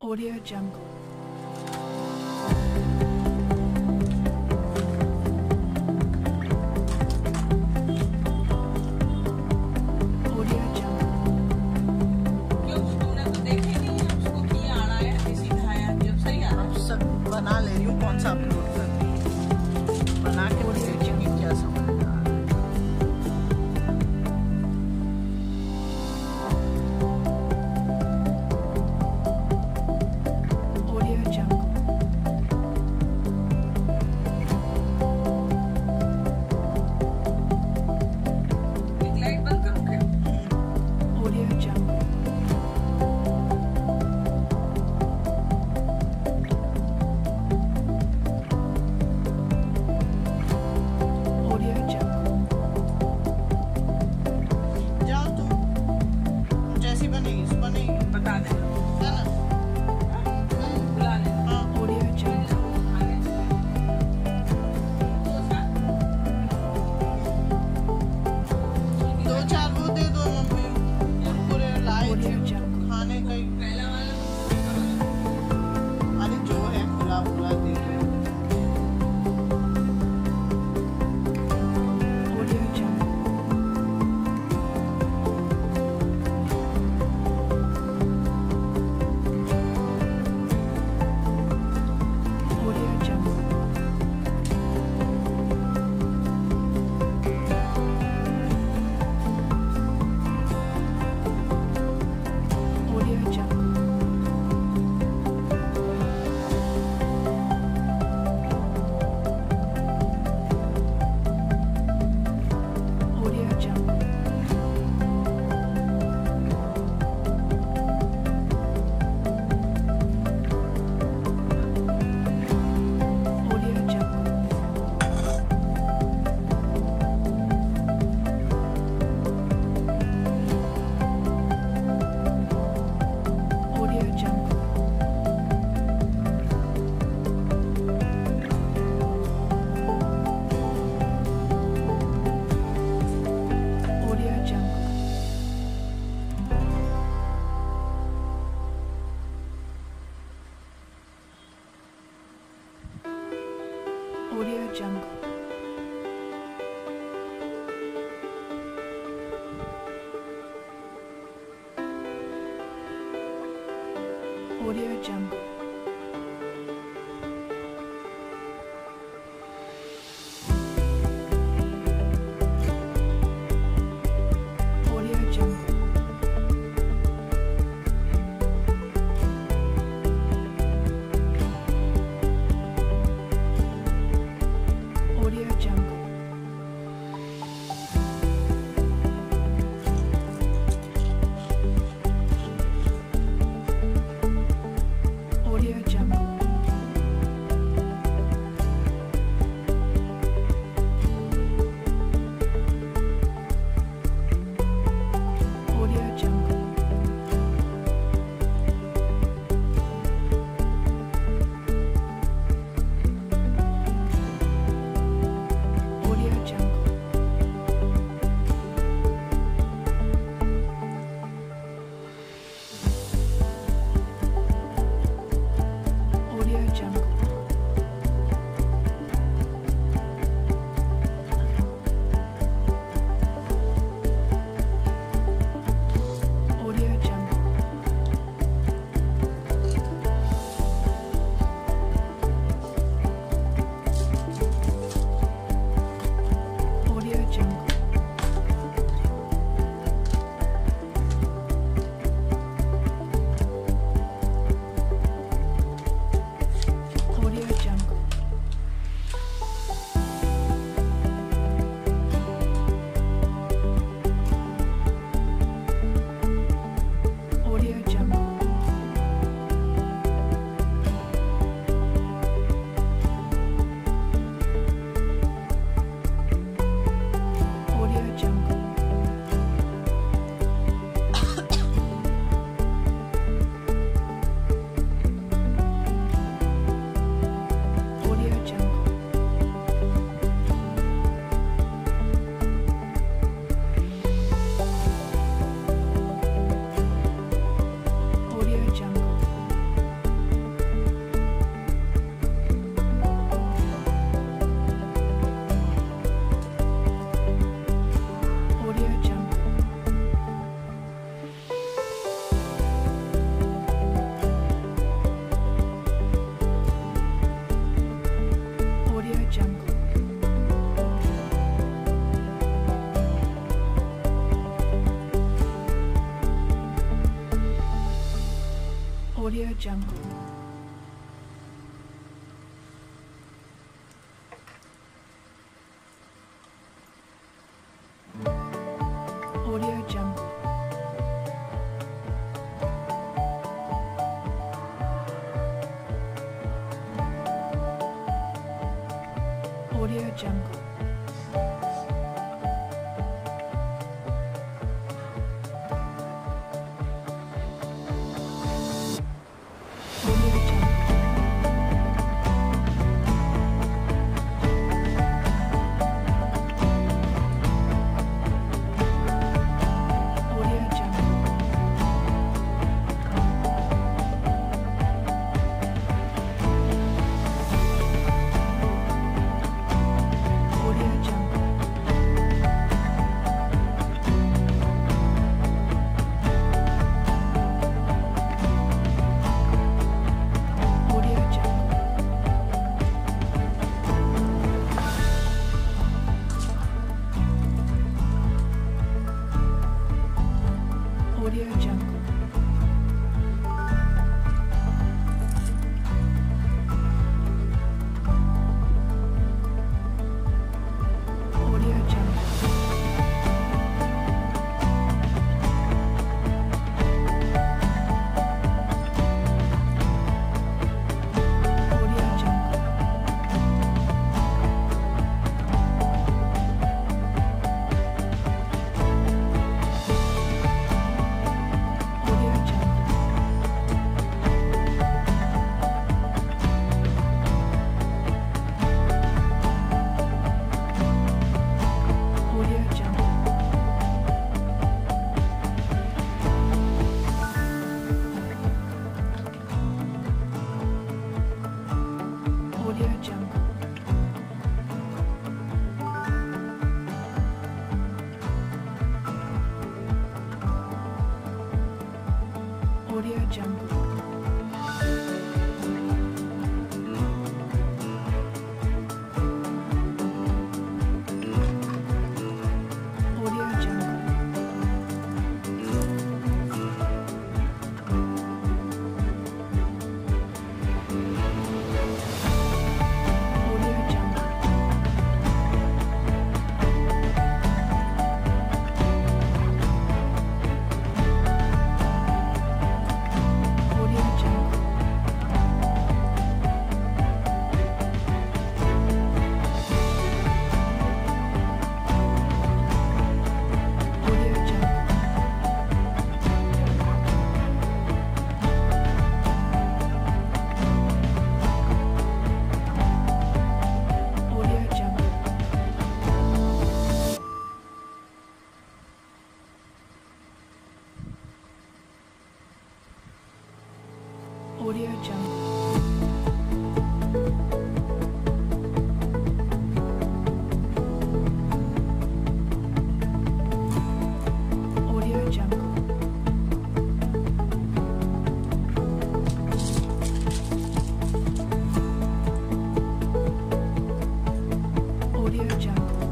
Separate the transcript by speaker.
Speaker 1: Audio Jungle. Audio Jungle.
Speaker 2: बना ले रही हूँ कौन सा अपलोड कर बना के
Speaker 1: Audio Jungle. jungle. Audio Jungle. Audio Jungle.